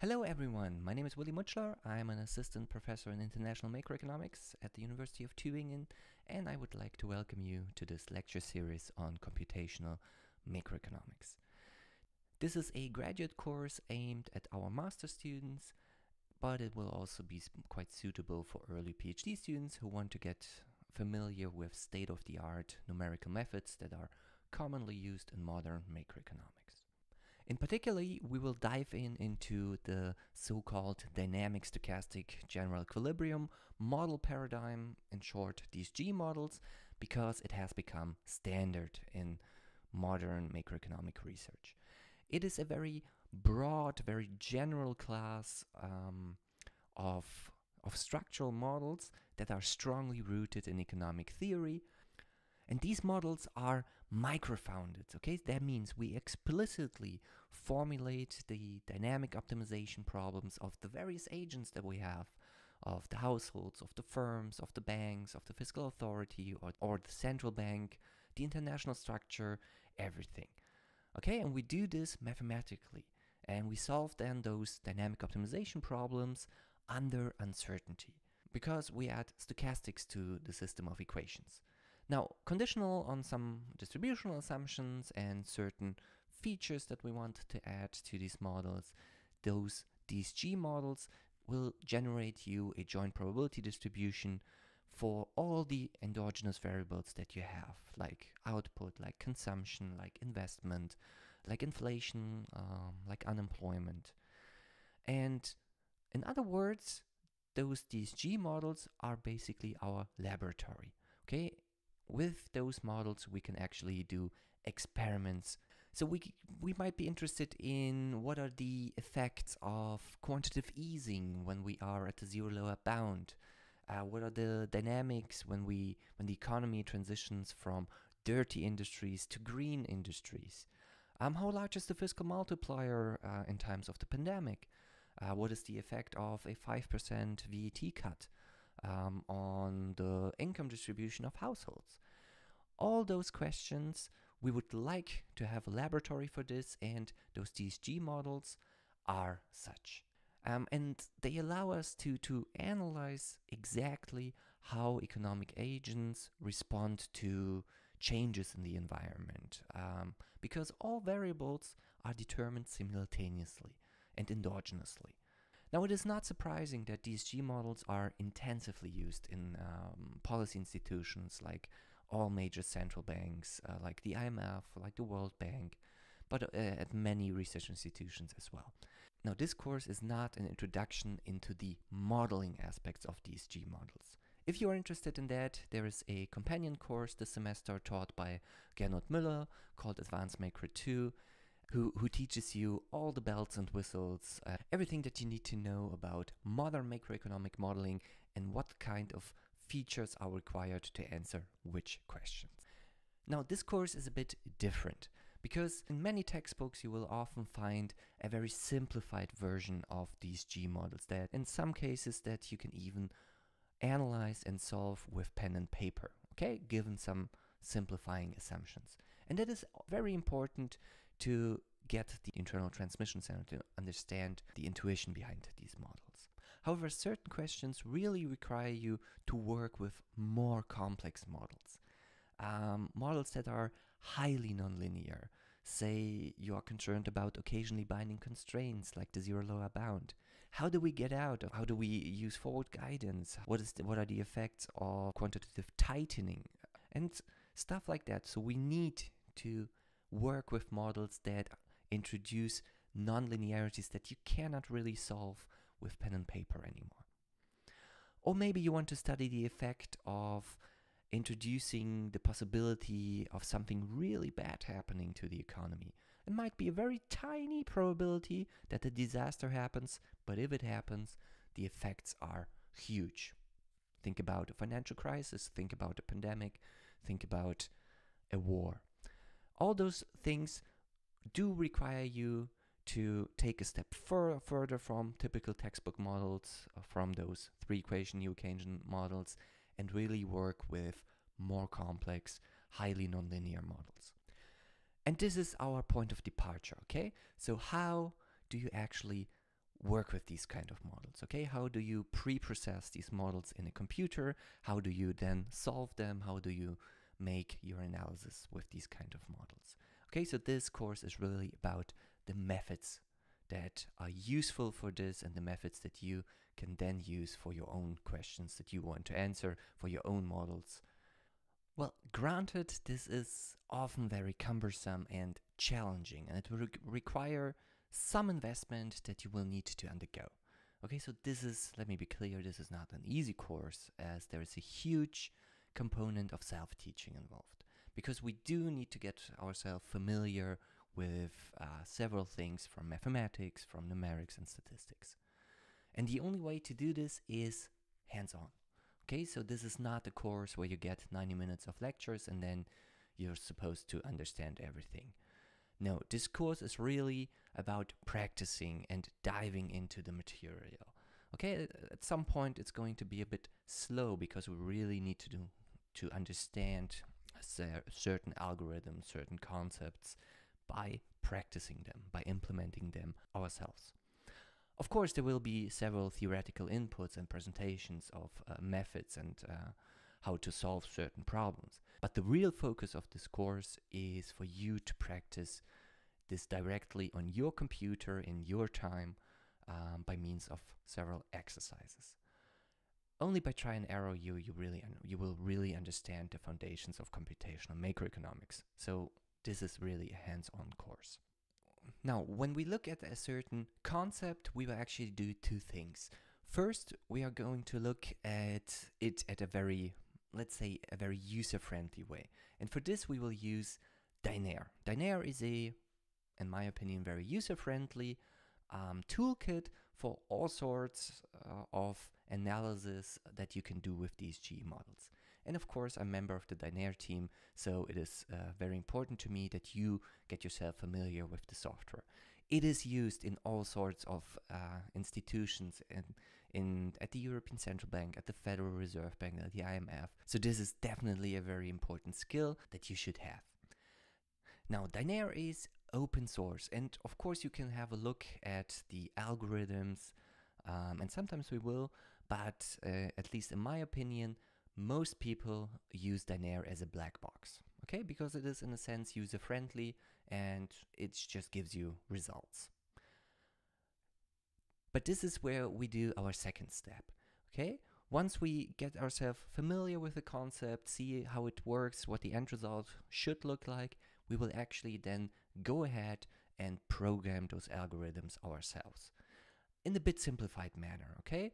Hello everyone, my name is Willi Mutschler. I'm an assistant professor in international macroeconomics at the University of Tübingen and I would like to welcome you to this lecture series on computational macroeconomics. This is a graduate course aimed at our master students, but it will also be quite suitable for early PhD students who want to get familiar with state-of-the-art numerical methods that are commonly used in modern macroeconomics. In particular, we will dive in into the so-called dynamic stochastic general equilibrium model paradigm, in short DSGE models, because it has become standard in modern macroeconomic research. It is a very broad, very general class um, of, of structural models that are strongly rooted in economic theory, and these models are microfounded, okay? That means we explicitly formulate the dynamic optimization problems of the various agents that we have, of the households, of the firms, of the banks, of the fiscal authority, or, or the central bank, the international structure, everything. Okay, and we do this mathematically. And we solve then those dynamic optimization problems under uncertainty because we add stochastics to the system of equations. Now, conditional on some distributional assumptions and certain features that we want to add to these models, those DSGE models will generate you a joint probability distribution for all the endogenous variables that you have, like output, like consumption, like investment, like inflation, um, like unemployment. And in other words, those DSGE models are basically our laboratory. Okay, with those models, we can actually do experiments. So we, we might be interested in what are the effects of quantitative easing when we are at the zero lower bound. Uh, what are the dynamics when we when the economy transitions from dirty industries to green industries? Um, how large is the fiscal multiplier uh, in times of the pandemic? Uh, what is the effect of a 5% VAT cut? um, on the income distribution of households? All those questions, we would like to have a laboratory for this, and those DSGE models are such. Um, and they allow us to, to analyze exactly how economic agents respond to changes in the environment, um, because all variables are determined simultaneously and endogenously. Now, it is not surprising that DSGE models are intensively used in um, policy institutions like all major central banks, uh, like the IMF, like the World Bank, but uh, at many research institutions as well. Now, this course is not an introduction into the modeling aspects of DSGE models. If you are interested in that, there is a companion course this semester taught by Gernot Müller called Advanced Macro 2 who, who teaches you all the bells and whistles, uh, everything that you need to know about modern macroeconomic modeling and what kind of features are required to answer which questions. Now, this course is a bit different because in many textbooks you will often find a very simplified version of DSGE models that in some cases that you can even analyze and solve with pen and paper, okay, given some simplifying assumptions. And that is very important to get the internal transmission center to understand the intuition behind these models. However, certain questions really require you to work with more complex models. Um, models that are highly nonlinear. Say you are concerned about occasionally binding constraints like the zero lower bound. How do we get out? Of? How do we use forward guidance? What is the, what are the effects of quantitative tightening? And stuff like that. So we need to work with models that introduce nonlinearities that you cannot really solve with pen and paper anymore. Or maybe you want to study the effect of introducing the possibility of something really bad happening to the economy. It might be a very tiny probability that a disaster happens, but if it happens, the effects are huge. Think about a financial crisis, think about a pandemic, think about a war. All those things do require you to take a step fur further from typical textbook models, uh, from those three equation New Keynesian models, and really work with more complex, highly nonlinear models. And this is our point of departure, okay? So how do you actually work with these kind of models. Okay, how do you pre-process these models in a computer? How do you then solve them? How do you make your analysis with these kind of models? Okay, so this course is really about the methods that are useful for this and the methods that you can then use for your own questions that you want to answer for your own models. Well, granted, this is often very cumbersome and challenging, and it will re require some investment that you will need to undergo. Okay, so this is, let me be clear, this is not an easy course as there is a huge component of self teaching involved because we do need to get ourselves familiar with uh, several things from mathematics, from numerics, and statistics. And the only way to do this is hands on. Okay, so this is not a course where you get 90 minutes of lectures and then you're supposed to understand everything. No, this course is really about practicing and diving into the material. Okay, at some point it's going to be a bit slow because we really need to do to understand certain algorithms, certain concepts by practicing them, by implementing them ourselves. Of course, there will be several theoretical inputs and presentations of uh, methods and uh, how to solve certain problems. But the real focus of this course is for you to practice this directly on your computer in your time um, by means of several exercises. Only by try and error you you really you will really understand the foundations of computational macroeconomics. So this is really a hands-on course. Now, when we look at a certain concept, we will actually do two things. First, we are going to look at it at a very, let's say, a very user-friendly way. And for this, we will use Dynare. Dynare is a, in my opinion, very user-friendly um, toolkit for all sorts uh, of analysis that you can do with DSGE models. And of course, I'm a member of the Dynare team, so it is uh, very important to me that you get yourself familiar with the software. It is used in all sorts of uh, institutions in, in at the European Central Bank, at the Federal Reserve Bank, at the IMF. So this is definitely a very important skill that you should have. Now, Dynare is open source, and of course, you can have a look at the algorithms, um, and sometimes we will, but uh, at least in my opinion, most people use Dynare as a black box, okay? Because it is in a sense user friendly and it just gives you results. But this is where we do our second step, okay? Once we get ourselves familiar with the concept, see how it works, what the end result should look like, we will actually then go ahead and program those algorithms ourselves in a bit simplified manner, okay?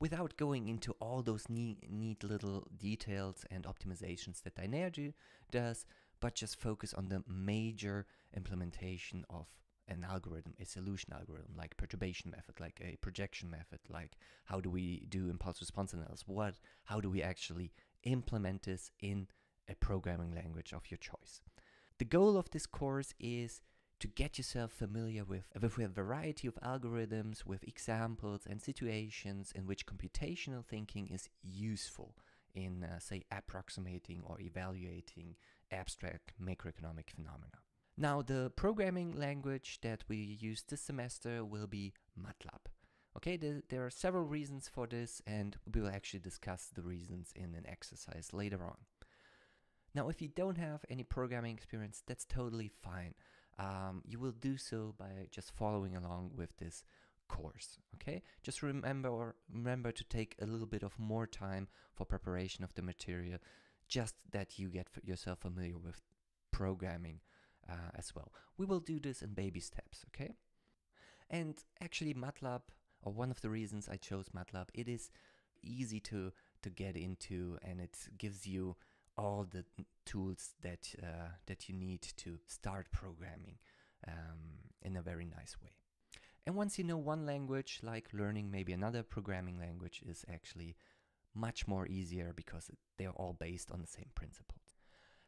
Without going into all those neat, neat little details and optimizations that Dynare does, but just focus on the major implementation of an algorithm, a solution algorithm, like perturbation method, like a projection method, like how do we do impulse response analysis? What, how do we actually implement this in a programming language of your choice? The goal of this course is to get yourself familiar with, with a variety of algorithms, with examples and situations in which computational thinking is useful in, uh, say, approximating or evaluating abstract macroeconomic phenomena. Now, the programming language that we use this semester will be MATLAB. Okay, the, there are several reasons for this, and we will actually discuss the reasons in an exercise later on. Now, if you don't have any programming experience, that's totally fine um, you will do so by just following along with this course okay? Just remember remember to take a little bit of more time for preparation of the material just that you get yourself familiar with programming uh, as well. We will do this in baby steps okay? And actually matlab or one of the reasons i chose matlab it is easy to to get into and it gives you all the tools that uh, that you need to start programming um, in a very nice way. And once you know one language, like learning maybe another programming language is actually much more easier because they're all based on the same principles.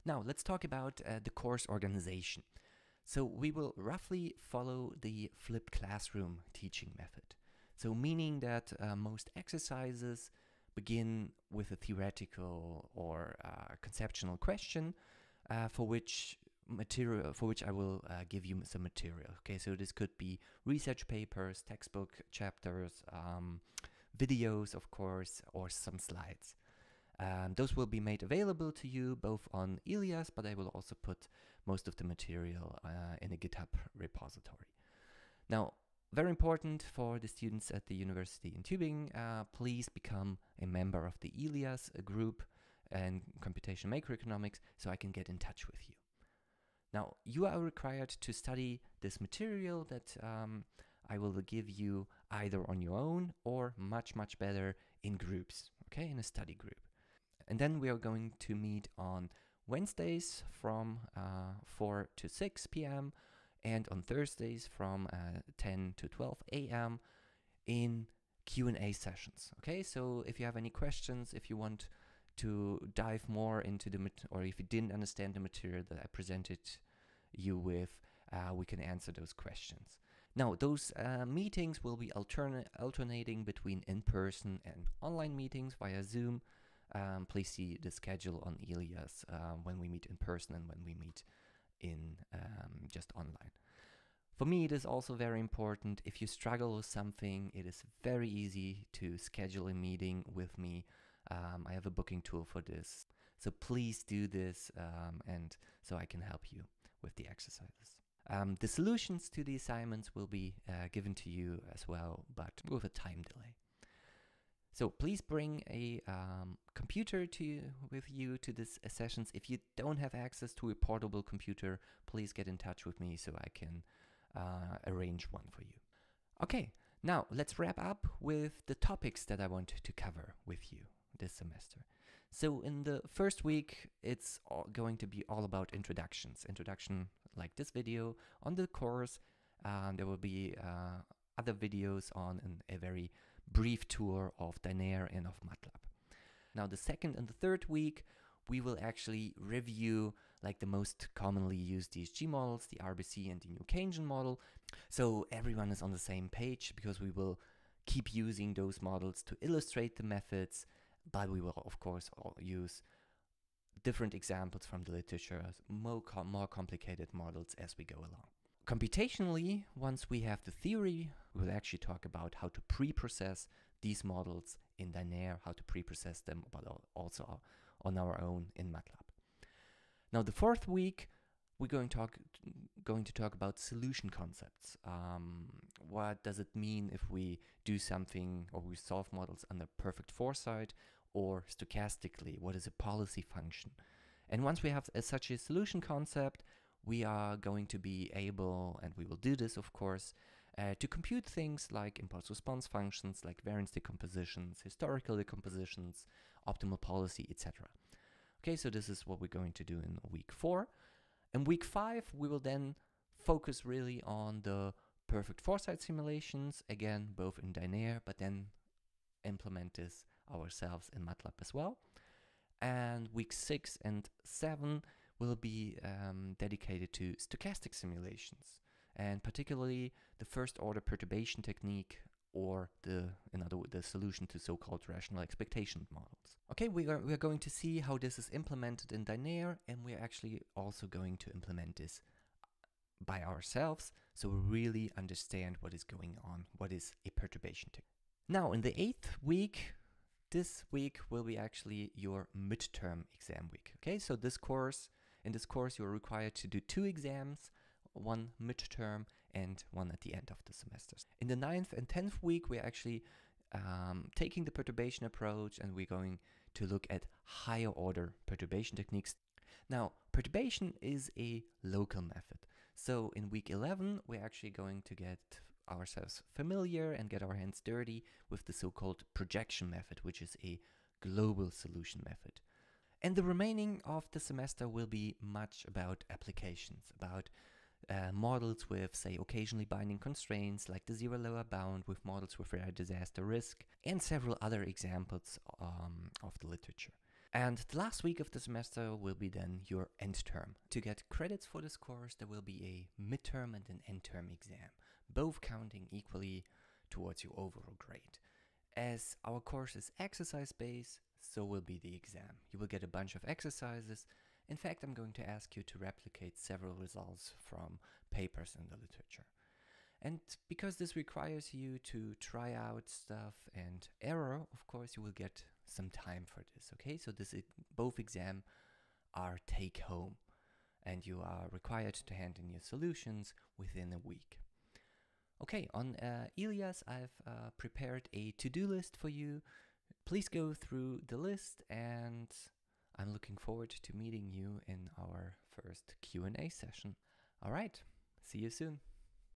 Now let's talk about uh, the course organization. So we will roughly follow the flipped classroom teaching method. So meaning that uh, most exercises begin with a theoretical or uh, conceptual question uh, for which material for which I will uh, give you some material. Okay, so this could be research papers, textbook chapters, um, videos, of course, or some slides. Um, those will be made available to you both on Ilias, but I will also put most of the material uh, in a GitHub repository. Now, very important for the students at the University in Tübingen, uh, please become a member of the Ilias group and computation macroeconomics so I can get in touch with you. Now, you are required to study this material that um, I will give you either on your own or much, much better in groups, okay, in a study group. And then we are going to meet on Wednesdays from uh, 4 to 6 p.m. and on Thursdays from uh, 10 to 12 a.m. in Q&A sessions. Okay, so if you have any questions, if you want to dive more into the or if you didn't understand the material that I presented you with, uh, we can answer those questions. Now, those uh, meetings will be alterna alternating between in-person and online meetings via Zoom. Um, please see the schedule on Ilias uh, when we meet in person and when we meet in um, just online. For me, it is also very important. If you struggle with something, it is very easy to schedule a meeting with me. Um, I have a booking tool for this. So please do this um, and so I can help you with the exercises. Um, the solutions to the assignments will be uh, given to you as well, but with a time delay. So please bring a um, computer to with you to these uh, sessions. If you don't have access to a portable computer, please get in touch with me so I can uh, arrange one for you. Okay, now let's wrap up with the topics that I want to cover with you this semester. So in the first week, it's going to be all about introductions. Introduction like this video on the course. Um, there will be uh, other videos on a very brief tour of Dynare and of MATLAB. Now the second and the third week, we will actually review like the most commonly used DSGE models, the RBC and the New Keynesian model. So everyone is on the same page because we will keep using those models to illustrate the methods, but we will of course use different examples from the literature, more, com more complicated models as we go along. Computationally, once we have the theory, we will actually talk about how to pre-process these models in Dynare, how to pre-process them, but also on our own in MATLAB. Now, the fourth week, we're going to talk going to talk about solution concepts. Um, what does it mean if we do something or we solve models under perfect foresight or stochastically? What is a policy function? And once we have a, such a solution concept, we are going to be able, and we will do this of course, uh, to compute things like impulse response functions, like variance decompositions, historical decompositions, optimal policy, etc. Okay, so this is what we're going to do in week four. In week five, we will then focus really on the perfect foresight simulations, again, both in Dynare, but then implement this ourselves in MATLAB as well. And week six and seven will be um, dedicated to stochastic simulations, and particularly the first order perturbation technique or the another the solution to so-called rational expectation models. Okay, we are we are going to see how this is implemented in Dynare, and we're actually also going to implement this by ourselves, so we really understand what is going on, what is a perturbation technique. Now, in the eighth week, this week will be actually your midterm exam week. Okay, so this course, in this course, you're required to do two exams, one midterm and one at the end of the semester. In the ninth and tenth week, we're actually um, taking the perturbation approach and we're going to look at higher order perturbation techniques. Now, perturbation is a local method. So in week 11, we're actually going to get ourselves familiar and get our hands dirty with the so-called projection method, which is a global solution method. And the remaining of the semester will be much about applications, about uh, models with, say, occasionally binding constraints, like the zero lower bound with models with rare disaster risk, and several other examples um, of the literature. And the last week of the semester will be then your end term. To get credits for this course, there will be a midterm and an end term exam, both counting equally towards your overall grade. As our course is exercise based, so will be the exam. You will get a bunch of exercises In fact, I'm going to ask you to replicate several results from papers in the literature. And because this requires you to try out stuff and error, of course, you will get some time for this, okay? So this e- both exam are take home and you are required to hand in your solutions within a week. Okay, on uh, Ilias, I've uh, prepared a to-do list for you. Please go through the list and I'm looking forward to meeting you in our first Q&A session. All right, see you soon.